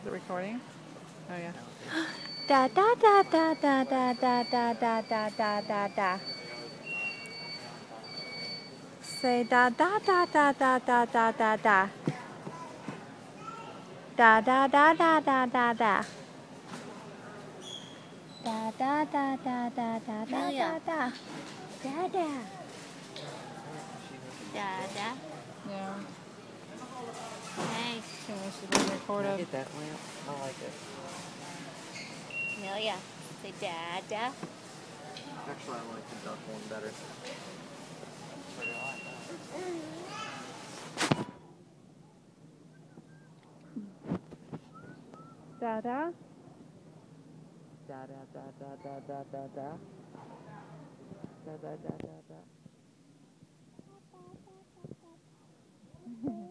Is it recording? Oh yeah. Da da da da da da da da da da da da da. Say da da da da da da da da da. Da da da da da da da. Da da da da da da da da da. Da da. Da da. Yeah. Hey, She wants to. Get that lamp. I like it. Amelia. Say da da. Actually, I like the duck one better. Da da. Da da da da da da da da. Da da da da da.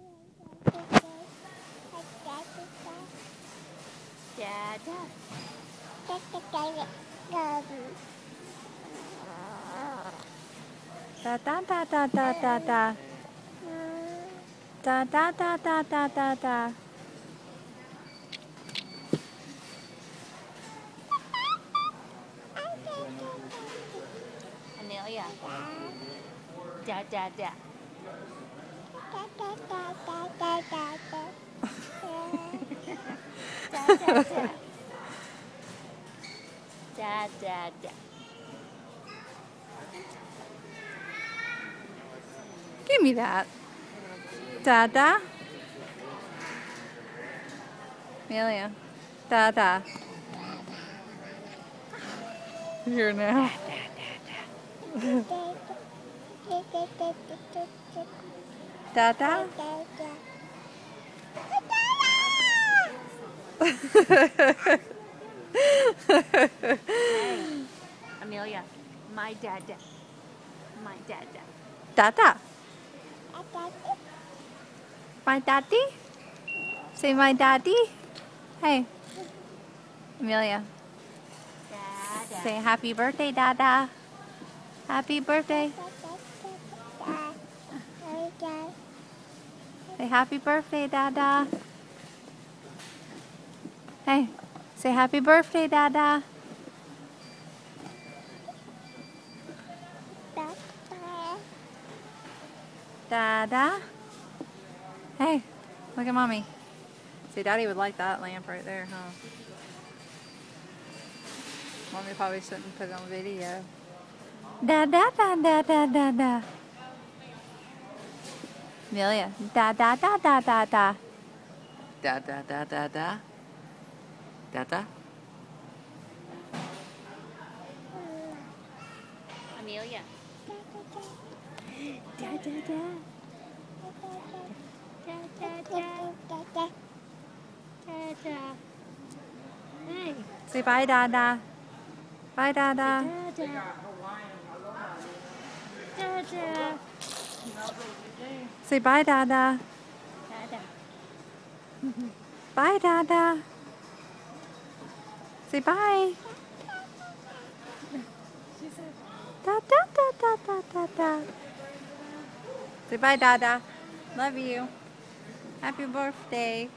Da da. Da da da da da da da. Da da da da da da da. Amelia. Da da da. Da da da. Da da da. Give me that. Da da. Amelia. Da da. Here now. Da da. Amelia. My dad, My dad, dada. Da da. My daddy? Say my daddy. Hey. Amelia. Dada. Say happy birthday, Dada. Happy birthday. Say happy birthday, Dada. Hey, say happy birthday, Dada. Dada. Hey, look at mommy. See, Daddy would like that lamp right there, huh? Mommy probably shouldn't put it on video. Da da da da da da da. Amelia. Da da da da da da. Da da da da da. Da da. Amelia. Da da da. Da da da. Da da. Hey. Say bye, Dada. Bye, Dada. Da da. Da da. Say bye, Dada. Da da. Bye, Dada. Say bye. Da da da da da da da. Say bye, Dada. Love you. Happy birthday.